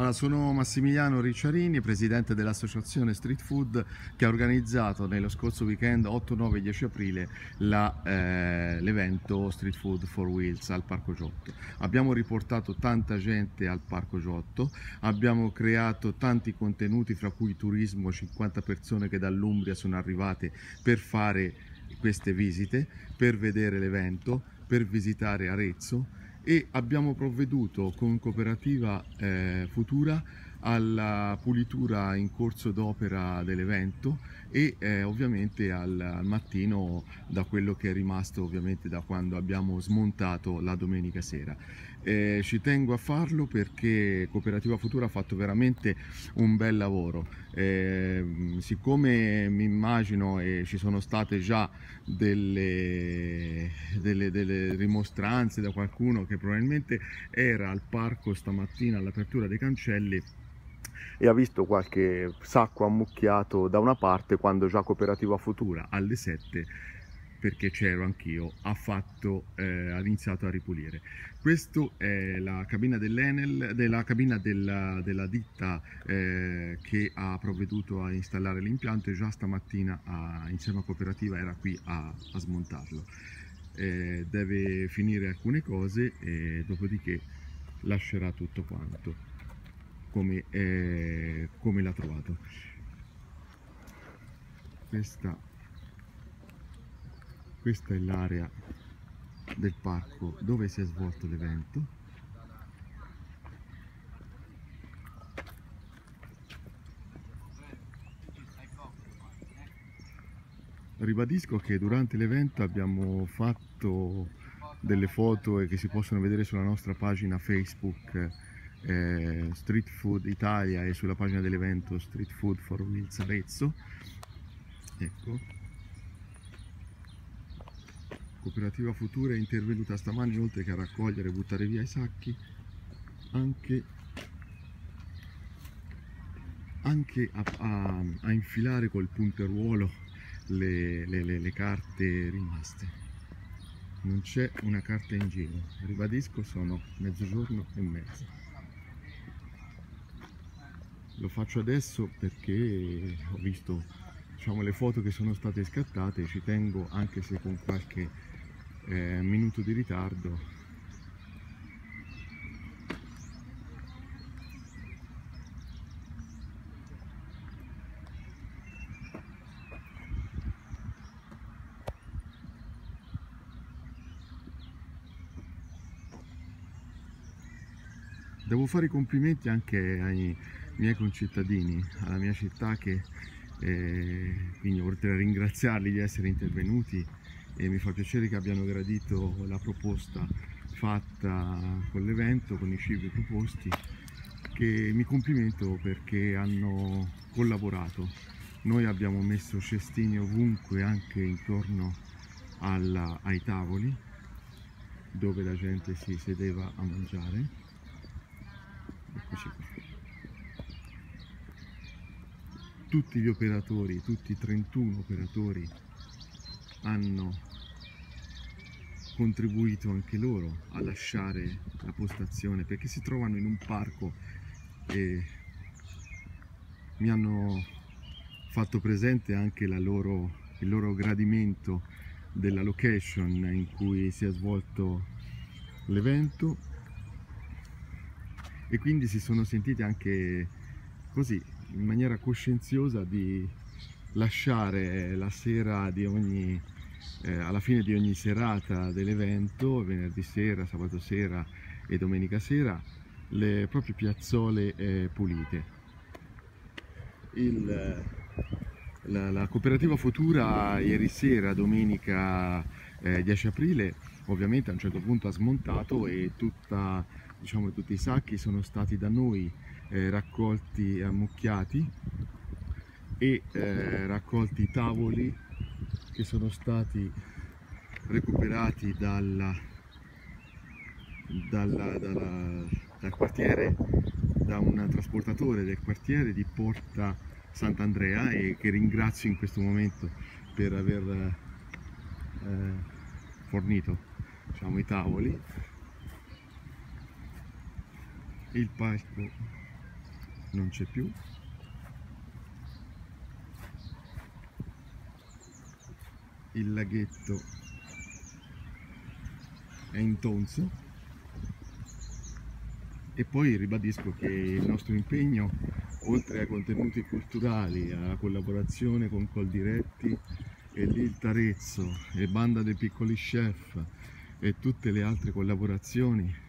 Allora, sono Massimiliano Ricciarini, presidente dell'associazione Street Food che ha organizzato nello scorso weekend 8, 9 e 10 aprile eh, l'evento Street Food for Wheels al Parco Giotto. Abbiamo riportato tanta gente al Parco Giotto, abbiamo creato tanti contenuti fra cui turismo, 50 persone che dall'Umbria sono arrivate per fare queste visite, per vedere l'evento, per visitare Arezzo e abbiamo provveduto con cooperativa eh, futura alla pulitura in corso d'opera dell'evento e eh, ovviamente al, al, mattino da quello che è rimasto ovviamente da quando abbiamo smontato la domenica sera. Eh, ci tengo a farlo perché Cooperativa Futura ha fatto veramente un bel lavoro. Eh, siccome mi immagino e ci sono state già delle, delle, delle rimostranze da qualcuno che probabilmente era al parco stamattina all'apertura dei cancelli e ha visto qualche sacco ammucchiato da una parte quando già Cooperativa Futura alle 7 perché c'ero anch'io, ha, fatto, eh, ha iniziato a ripulire. Questa è la cabina dell'Enel, della cabina della, della ditta eh, che ha provveduto a installare l'impianto e già stamattina a, insieme a Cooperativa era qui a, a smontarlo. Eh, deve finire alcune cose e dopodiché lascerà tutto quanto come, eh, come l'ha trovato. Questa, questa è l'area del parco dove si è svolto l'evento. Ribadisco che durante l'evento abbiamo fatto delle foto che si possono vedere sulla nostra pagina Facebook eh, Street Food Italia e sulla pagina dell'evento Street Food for Wheels Arezzo ecco Cooperativa Futura è intervenuta stamani oltre che a raccogliere e buttare via i sacchi anche, anche a, a, a, infilare col punteruolo le, le, le, le carte rimaste. Non c'è una carta in giro. Ribadisco sono mezzogiorno e mezzo. Lo faccio adesso perché ho visto diciamo, le foto che sono state scattate ci tengo anche se con qualche eh, minuto di ritardo. Devo fare i complimenti anche ai miei concittadini, alla mia città che eh, quindi oltre a ringraziarli di essere intervenuti e mi fa piacere che abbiano gradito la proposta fatta con l'evento, con i cibi proposti, che mi complimento perché hanno collaborato. Noi abbiamo messo cestini ovunque, anche intorno alla, ai tavoli, dove la gente si sedeva a mangiare. Tutti gli operatori, tutti i 31 operatori hanno contribuito anche loro a lasciare la postazione perché si trovano in un parco e mi hanno fatto presente anche loro, il loro gradimento della location in cui si è svolto l'evento. E quindi si sono sentiti anche così in maniera coscienziosa di lasciare la sera di ogni, eh, alla fine di ogni serata dell'evento, venerdì sera, sabato sera e domenica sera, le proprie piazzole eh, pulite. Il, la, la, cooperativa Futura ieri sera, domenica eh, 10 aprile, ovviamente a un certo punto ha smontato e tutta, diciamo, tutti i sacchi sono stati da noi eh, raccolti e ammucchiati e eh, raccolti i tavoli che sono stati recuperati dalla, dalla, dalla, dal quartiere, da un trasportatore del quartiere di Porta Sant'Andrea e che ringrazio in questo momento per aver eh, fornito diciamo, i tavoli. Il palco non c'è più il laghetto è intonso. E poi ribadisco che il nostro impegno oltre ai contenuti culturali alla collaborazione con Coldiretti e Lil Tarezzo e Banda dei Piccoli Chef e tutte le altre collaborazioni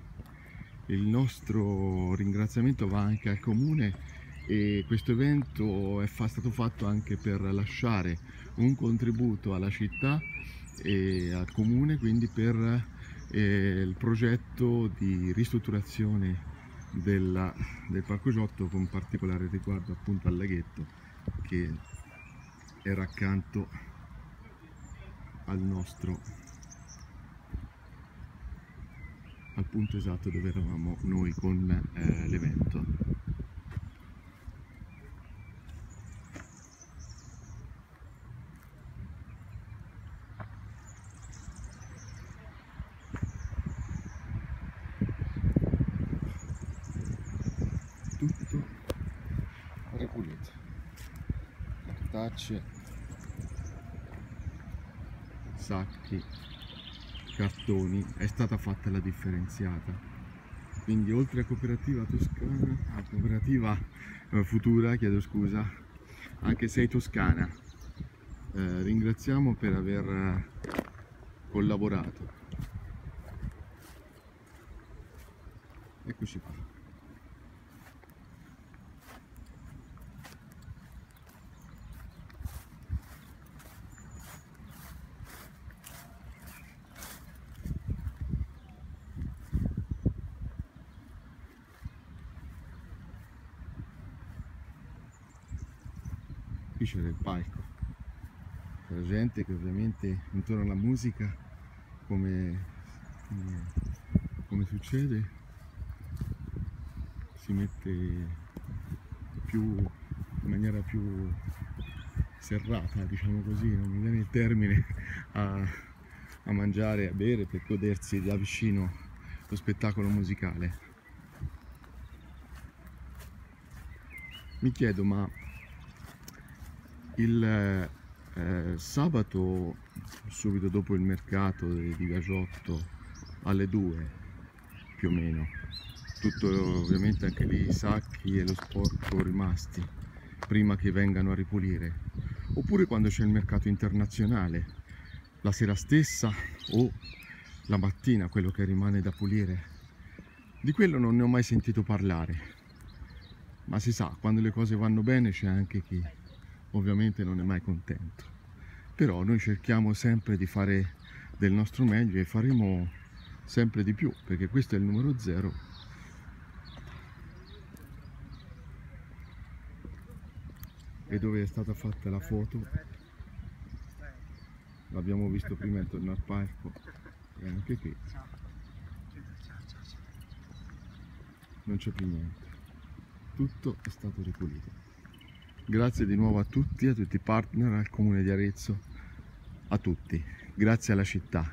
il nostro ringraziamento va anche al comune e questo evento è stato fatto anche per lasciare un contributo alla città e al comune quindi per eh, il progetto di ristrutturazione della, del Parco Giotto con particolare riguardo appunto al laghetto che era accanto al nostro al punto esatto dove eravamo noi con eh, l'evento tutto ripulito cartacce sacchi. Cartoni. È stata fatta la differenziata. Quindi oltre a cooperativa toscana a cooperativa eh, futura chiedo scusa anche sei toscana eh, ringraziamo per aver eh, collaborato. Eccoci qua c'era il palco. C'era gente che ovviamente intorno alla musica come, come, come succede si mette più in maniera più serrata diciamo così non mi viene il termine a, a mangiare a bere per godersi da vicino lo spettacolo musicale. Mi chiedo ma il eh, sabato, subito dopo il mercato di Gagiotto, alle 2 più o meno, tutto ovviamente anche lì i sacchi e lo sporco rimasti prima che vengano a ripulire, oppure quando c'è il mercato internazionale, la sera stessa o la mattina, quello che rimane da pulire. Di quello non ne ho mai sentito parlare, ma si sa, quando le cose vanno bene c'è anche chi ovviamente non è mai contento. Però noi cerchiamo sempre di fare del nostro meglio e faremo sempre di più, perché questo è il numero zero. E dove è stata fatta la foto, l'abbiamo visto prima intorno al parco e anche qui non c'è più niente tutto è stato ripulito Grazie di nuovo a tutti, a tutti i partner, al comune di Arezzo, a tutti. Grazie alla città.